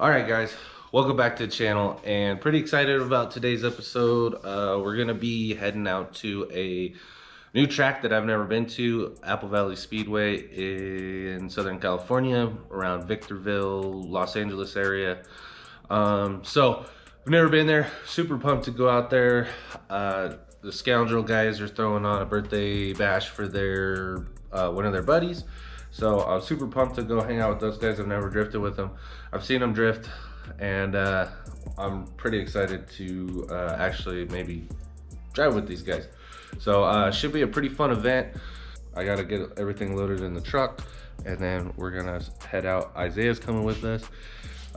All right, guys, welcome back to the channel and pretty excited about today's episode. Uh, we're gonna be heading out to a new track that I've never been to, Apple Valley Speedway in Southern California, around Victorville, Los Angeles area. Um, so I've never been there. Super pumped to go out there. Uh, the Scoundrel guys are throwing on a birthday bash for their uh, one of their buddies. So I'm super pumped to go hang out with those guys. I've never drifted with them. I've seen them drift, and uh, I'm pretty excited to uh, actually maybe drive with these guys. So uh, should be a pretty fun event. I gotta get everything loaded in the truck, and then we're gonna head out. Isaiah's coming with us.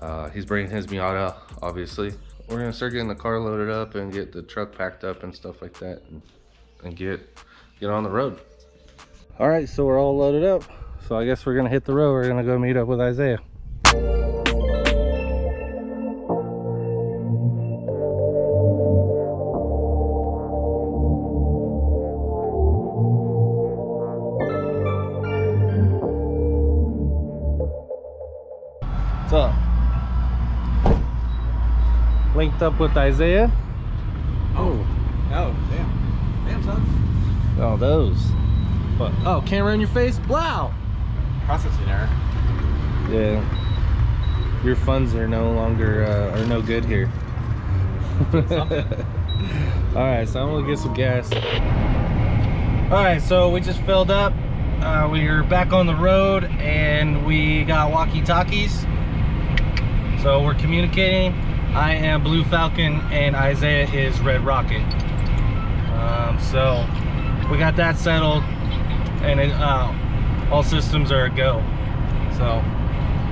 Uh, he's bringing his Miata, obviously. We're gonna start getting the car loaded up and get the truck packed up and stuff like that, and, and get get on the road. All right, so we're all loaded up. So I guess we're gonna hit the road. We're gonna go meet up with Isaiah. What's up? Linked up with Isaiah. Oh, Oh, damn. Damn, son. oh those. What? Oh, camera in your face? Wow. Processing error. Yeah. Your funds are no longer uh, are no good here. All right, so I'm gonna get some gas. All right, so we just filled up. Uh, we are back on the road and we got walkie-talkies. So we're communicating. I am Blue Falcon and Isaiah is Red Rocket. Um, so we got that settled and it, uh, all systems are a go. So,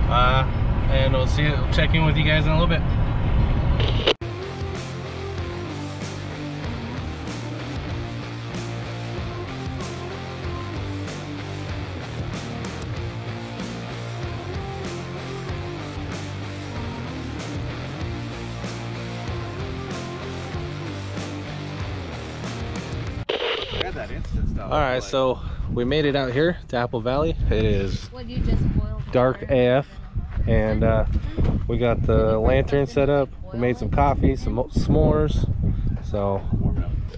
uh, and we'll see, we'll check in with you guys in a little bit. I got that instant stuff. All right, so we made it out here to Apple Valley. It is What you just boiled? dark AF, and uh, we got the lantern set up. We made some coffee, some s'mores. So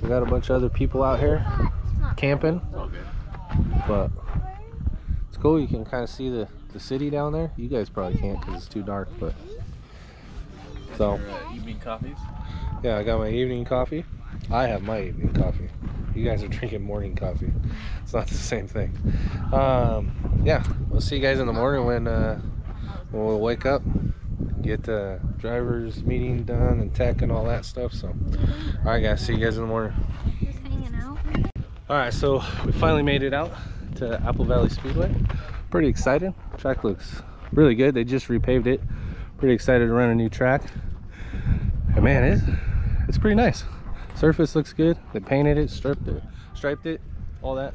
we got a bunch of other people out here camping, but it's cool. You can kind of see the the city down there. You guys probably can't because it's too dark, but so Your, uh, evening coffees. yeah, I got my evening coffee. I have my evening coffee. You guys are drinking morning coffee. It's not the same thing. Um, yeah, we'll see you guys in the morning when uh, when we'll wake up, get the drivers meeting done and tech and all that stuff. So, all right, guys, see you guys in the morning. Just hanging out. All right, so we finally made it out to Apple Valley Speedway. Pretty excited. Track looks really good. They just repaved it. Pretty excited to run a new track. And man, it's it's pretty nice. Surface looks good. They painted it, stripped it, striped it, all that.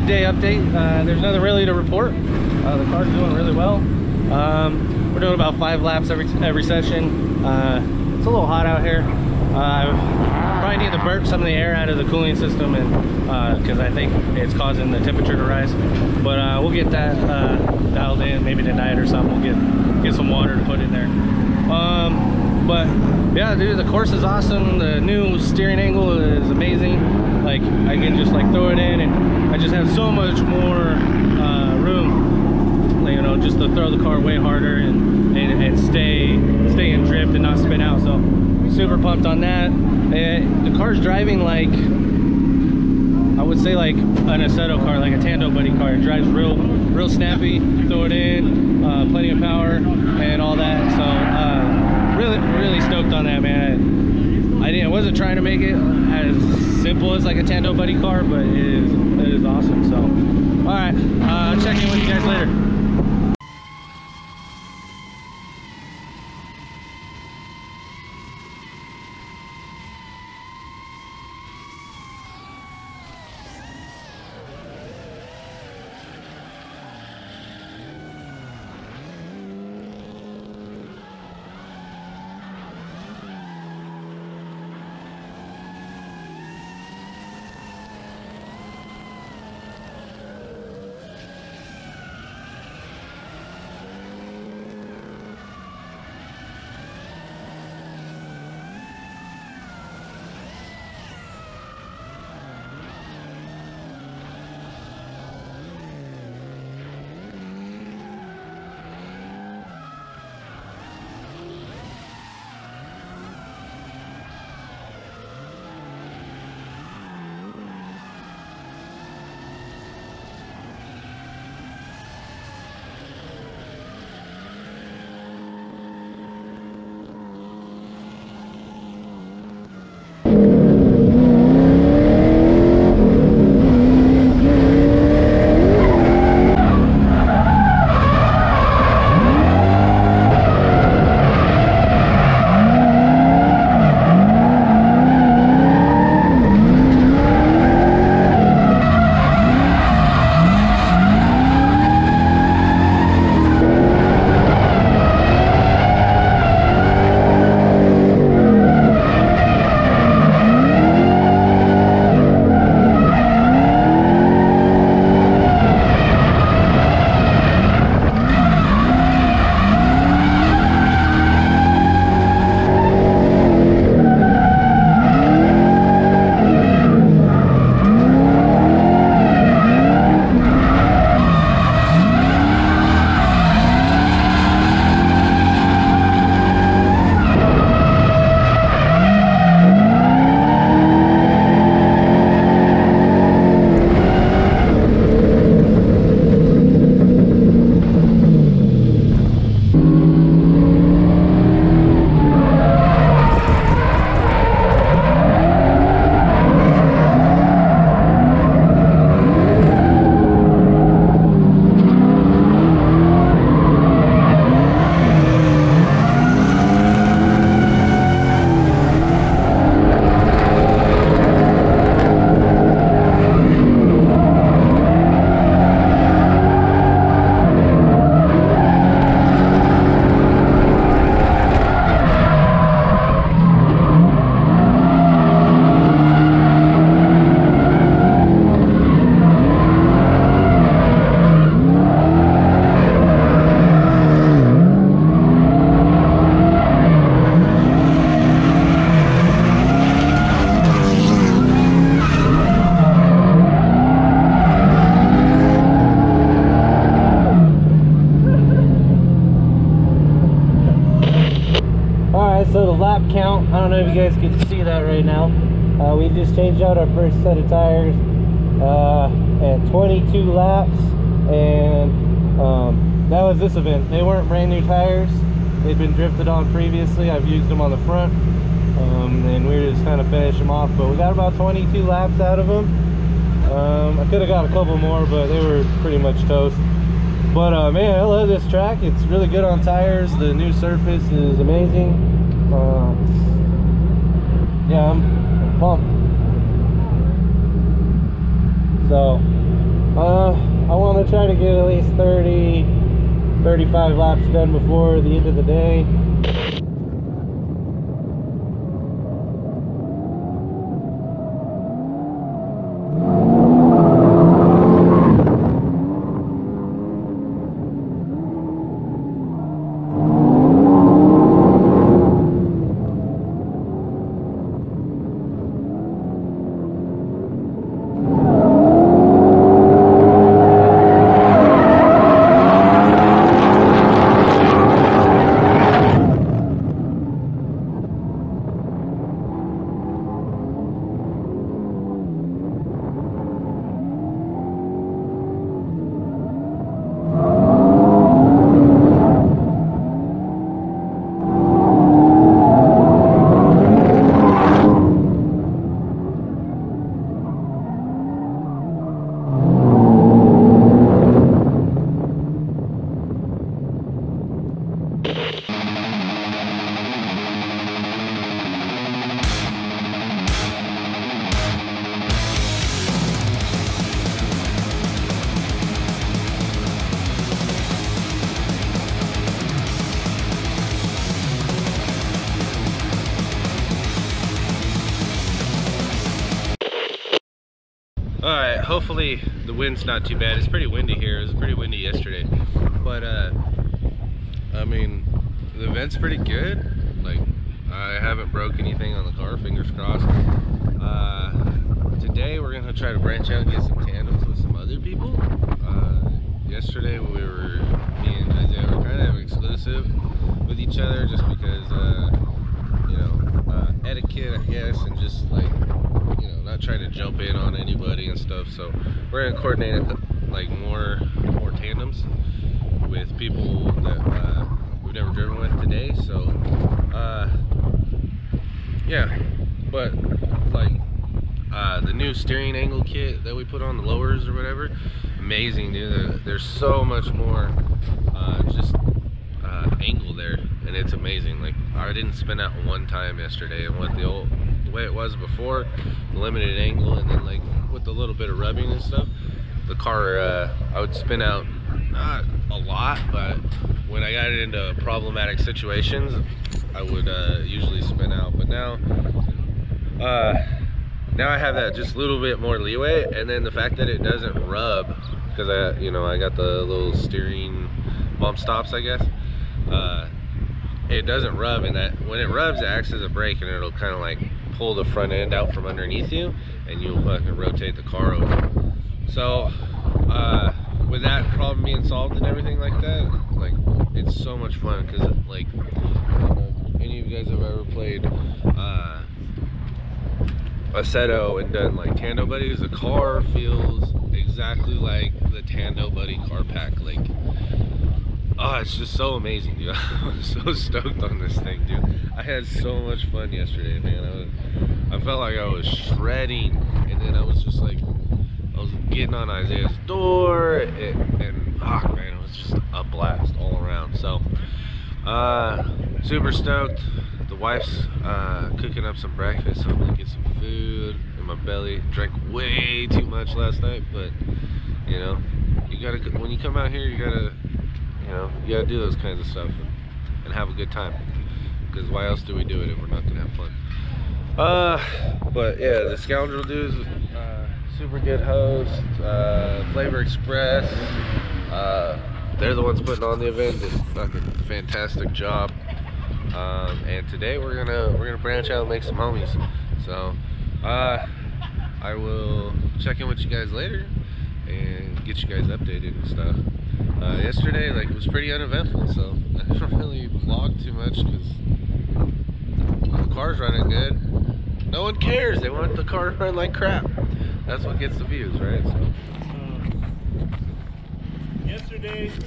Midday update. Uh, there's nothing really to report. Uh, the car's doing really well. Um, we're doing about five laps every every session. Uh, it's a little hot out here. Uh, probably need to burp some of the air out of the cooling system, and because I think it's causing the temperature to rise. But uh, we'll get that uh, dialed in maybe tonight or something. We'll get get some water to put in there. Um, but yeah, dude, the course is awesome. The new steering angle is amazing. Like I can just like throw it in, and I just have so much more uh, room, you know, just to throw the car way harder and, and and stay stay in drift and not spin out. So super pumped on that. And the car's driving like I would say like an Assetto car, like a Tando Buddy car. It drives real, real snappy. Throw it in, uh, plenty of power, and all that. Stoked on that, man. I didn't, I wasn't trying to make it as simple as like a Tando Buddy car, but it is, it is awesome. So, all right, uh, I'll check in with you guys later. Drifted on previously. I've used them on the front um, and we were just kind of finish them off. But we got about 22 laps out of them. Um, I could have got a couple more, but they were pretty much toast. But uh, man, I love this track. It's really good on tires. The new surface is amazing. Uh, yeah, I'm, I'm pumped. So, gonna try to get at least 30, 35 laps done before the end of the day. The wind's not too bad. It's pretty windy here. It was pretty windy yesterday. But uh I mean, the vent's pretty good. Like I haven't broke anything on the car, fingers crossed. Uh today we're going to try to branch out and get some tandems with some other people. Uh yesterday we were me and Isaiah were kind of exclusive with each other just because uh you know, uh, etiquette, I guess, and just like, not trying to jump in on anybody and stuff. So we're gonna coordinate like more, more tandems with people that uh, we've never driven with today. So, uh, yeah, but like uh, the new steering angle kit that we put on the lowers or whatever, amazing, dude. There's so much more, uh, just uh, angle there, and it's amazing. Like I didn't spin out one time yesterday, and what the old the way it was before, limited angle, and then like with a little bit of rubbing and stuff, the car uh, I would spin out not a lot, but when I got it into problematic situations, I would uh, usually spin out. But now, uh, now I have that just a little bit more leeway, and then the fact that it doesn't rub, because I, you know, I got the little steering bump stops, I guess. Uh, it doesn't rub, and that when it rubs, it acts as a brake, and it'll kind of like pull the front end out from underneath you, and you'll fucking rotate the car over. So, uh, with that problem being solved and everything like that, like it's so much fun because like any of you guys have ever played uh, Assetto and done like Tando Buddies, the car feels exactly like the Tando Buddy car pack. Like, oh, it's just so amazing, dude. I'm so stoked on this thing, dude. I had so much fun yesterday, man. I, was, I felt like I was shredding, and then I was just like, I was getting on Isaiah's door, and, and oh man, it was just a blast all around. So, uh, super stoked. The wife's uh, cooking up some breakfast, so I'm gonna get some food in my belly. Drank way too much last night, but you know, you gotta when you come out here, you gotta, you know, you gotta do those kinds of stuff and, and have a good time. Because why else do we do it if we're not gonna have fun? Uh, but yeah, the Scoundrel Dudes, uh, super good host. Uh, Flavor Express, uh, they're the ones putting on the event. Did fucking fantastic job. Um, and today we're gonna we're gonna branch out and make some homies. So, uh, I will check in with you guys later and get you guys updated and stuff. Uh, yesterday, like, it was pretty uneventful, so I didn't really vlog too much because the car's running good. No one cares. They want the car to run like crap. That's what gets the views, right? So, Yesterday was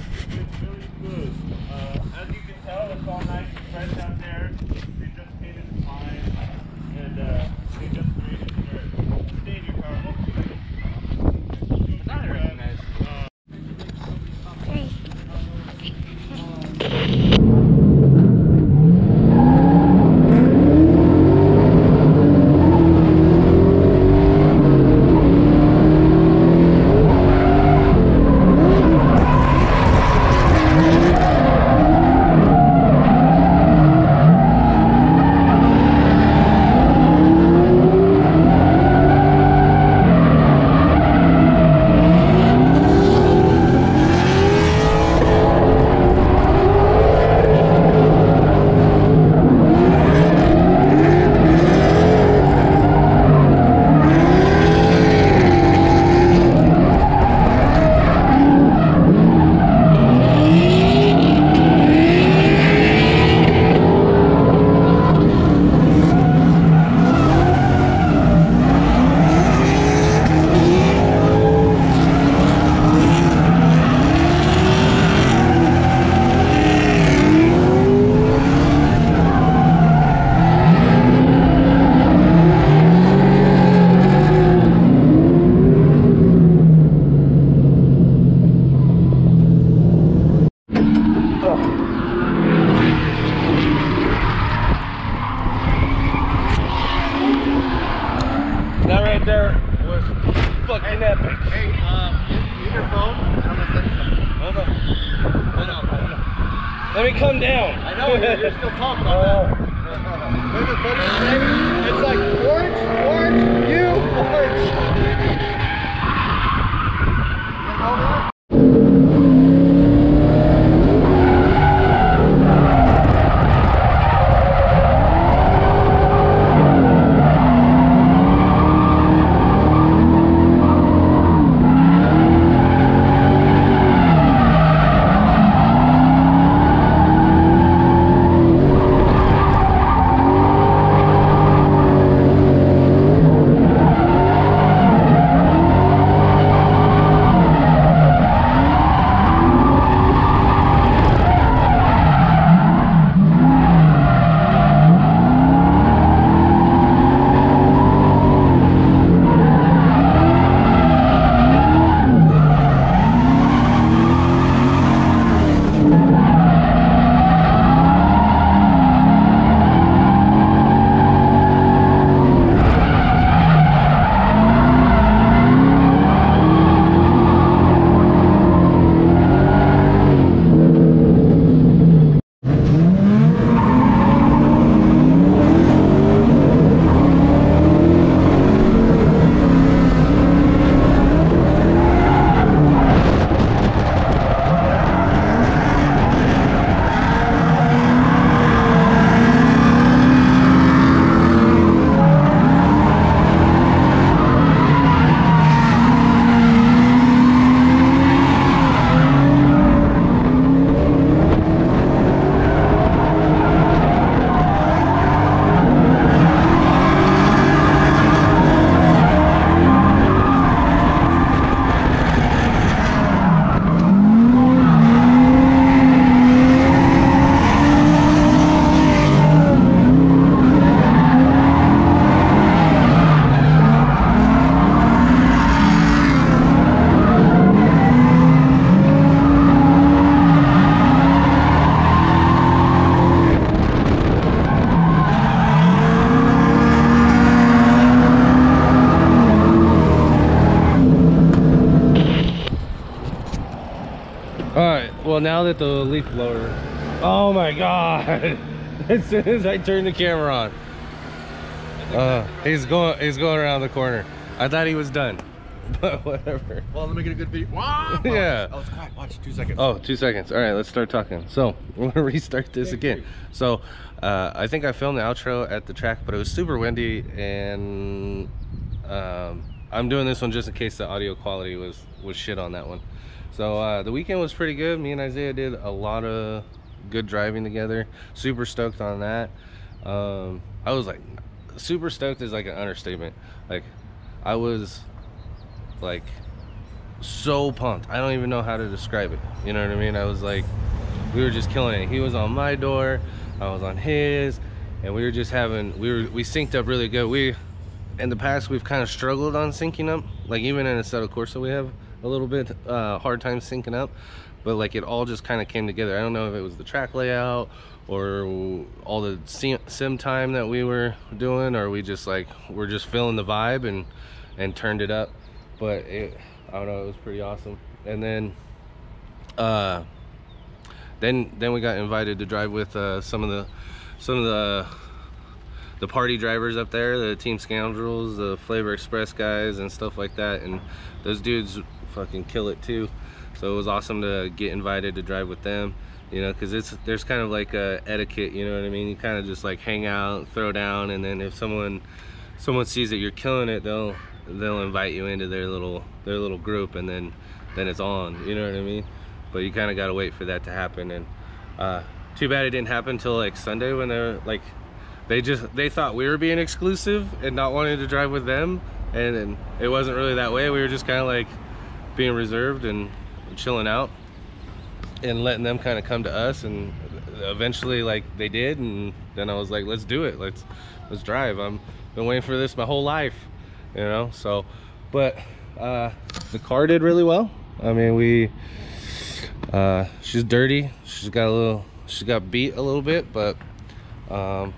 really good. Uh, as you can tell, it's all nice and fresh out there. They just painted pine and uh, they just now that the leaf blower, oh my god! as soon as I turn the camera on, uh, he's going. He's going around the corner. I thought he was done, but whatever. Well, let me get a good beat. Wow. Yeah. Oh, it's quiet. Watch, two seconds. Oh, two seconds. All right, let's start talking. So we're gonna restart this again. So uh, I think I filmed the outro at the track, but it was super windy, and um, I'm doing this one just in case the audio quality was was shit on that one. So uh, the weekend was pretty good. Me and Isaiah did a lot of good driving together. Super stoked on that. Um, I was like, super stoked is like an understatement. Like, I was like so pumped. I don't even know how to describe it. You know what I mean? I was like, we were just killing it. He was on my door, I was on his, and we were just having, we were, we synced up really good. We, in the past, we've kind of struggled on syncing up. Like even in a Assetto Corsa, we have a little bit uh, hard time syncing up. But like it all just kind of came together. I don't know if it was the track layout or all the sim, sim time that we were doing, or we just like we're just feeling the vibe and and turned it up. But it, I don't know, it was pretty awesome. And then, uh, then then we got invited to drive with uh, some of the some of the the party drivers up there, the Team Scoundrels, the Flavor Express guys, and stuff like that. And those dudes fucking kill it too. So it was awesome to get invited to drive with them. You know, because it's there's kind of like a etiquette. You know what I mean? You kind of just like hang out, throw down, and then if someone someone sees that you're killing it, they'll they'll invite you into their little their little group, and then then it's on. You know what I mean? But you kind of got to wait for that to happen. And uh, too bad it didn't happen until like Sunday when they're like they just they thought we were being exclusive and not wanting to drive with them and, and it wasn't really that way. We were just kind of like being reserved and chilling out and letting them kind of come to us and eventually like they did and then i was like let's do it. Let's let's drive. I'm been waiting for this my whole life you know? So but uh the car did really well. I mean we uh she's dirty. She's got a little she got beat a little bit but um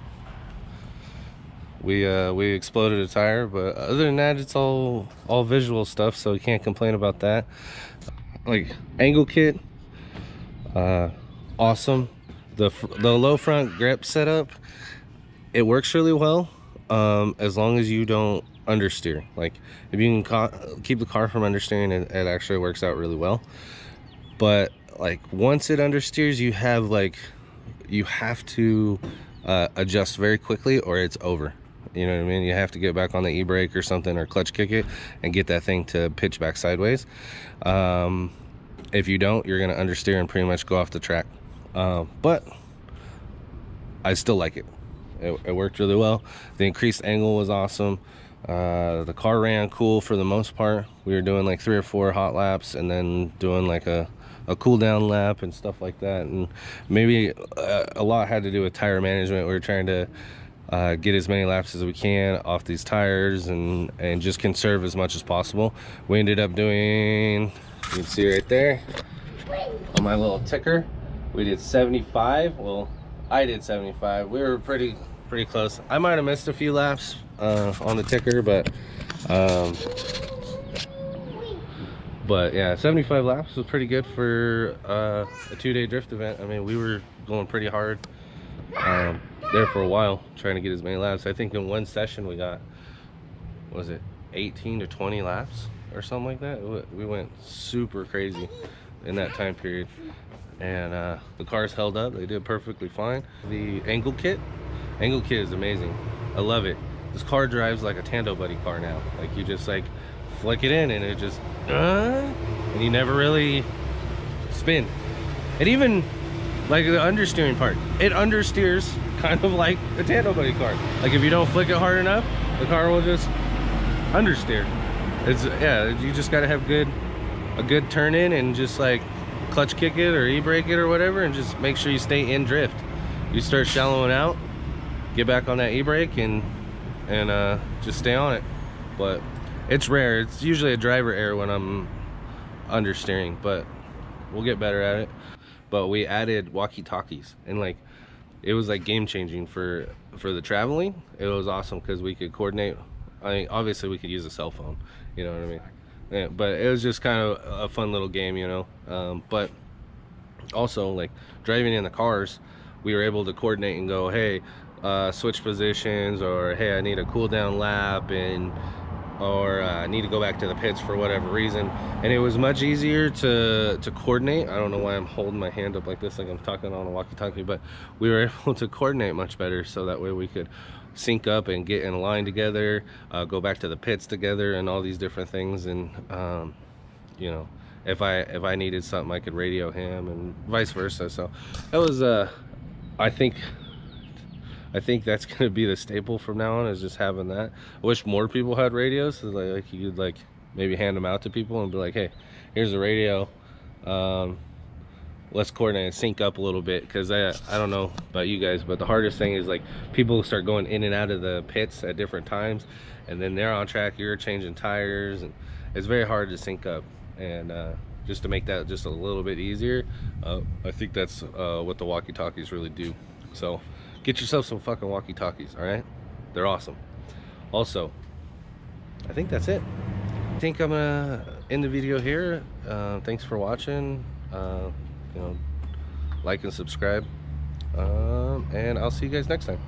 we uh, we exploded a tire, but other than that, it's all all visual stuff, so we can't complain about that. Like angle kit, uh, awesome. The the low front grip setup, it works really well, um, as long as you don't understeer. Like if you can keep the car from understeering, it, it actually works out really well. But like once it understeers, you have like you have to uh, adjust very quickly or it's over. You know what I mean? You have to get back on the e-brake or something or clutch kick it and get that thing to pitch back sideways. Um, if you don't, you're going to understeer and pretty much go off the track. Uh, but I still like it. it. It worked really well. The increased angle was awesome. Uh, the car ran cool for the most part. We were doing like three or four hot laps and then doing like a a cool down lap and stuff like that and maybe uh, a lot had to do with tire management we were trying to uh, get as many laps as we can off these tires and and just conserve as much as possible. We ended up doing you can see right there on my little ticker we did 75 well i did 75 we were pretty pretty close. I might have missed a few laps uh, on the ticker but um, but yeah 75 laps was pretty good for uh, a two-day drift event. I mean we were going pretty hard. Um, there for a while trying to get as many laps. I think in one session we got was it 18 to 20 laps or something like that? We went super crazy in that time period. And uh, the cars held up. They did perfectly fine. The angle kit angle kit is amazing. I love it. This car drives like a tando buddy car now. Like you just like flick it in and it just uh, and you never really spin. It even like the understeering part it understeers kind of like a Tando Buddy car. Like if you don't flick it hard enough the car will just understeer. It's yeah you just got to have good a good turn in and just like clutch kick it or e-brake it or whatever and just make sure you stay in drift. You start shallowing out get back on that e-brake and and uh just stay on it. But it's rare. It's usually a driver error when i'm understeering but we'll get better at it. But we added walkie-talkies and like it was like game changing for for the traveling. It was awesome because we could coordinate. I mean obviously we could use a cell phone you know what i mean? Yeah, but it was just kind of a fun little game you know? Um, but also like driving in the cars we were able to coordinate and go hey uh, switch positions or hey I need a cool down lap and or uh, need to go back to the pits for whatever reason. And it was much easier to to coordinate. I don't know why I'm holding my hand up like this like I'm talking on a walkie-talkie but we were able to coordinate much better so that way we could sync up and get in line together uh, go back to the pits together and all these different things. And um, you know if I if I needed something I could radio him and vice versa. So that was uh I think I think that's gonna be the staple from now on is just having that. I wish more people had radios, so like, like you could like maybe hand them out to people and be like, hey, here's a radio. Um, let's coordinate and sync up a little bit because I I don't know about you guys, but the hardest thing is like people start going in and out of the pits at different times, and then they're on track. You're changing tires, and it's very hard to sync up. And uh, just to make that just a little bit easier, uh, I think that's uh, what the walkie-talkies really do. So get yourself some fucking walkie-talkies all right? They're awesome. Also i think that's it. I think i'm gonna end the video here. Uh, thanks for watching. Uh, you know like and subscribe. Um, and i'll see you guys next time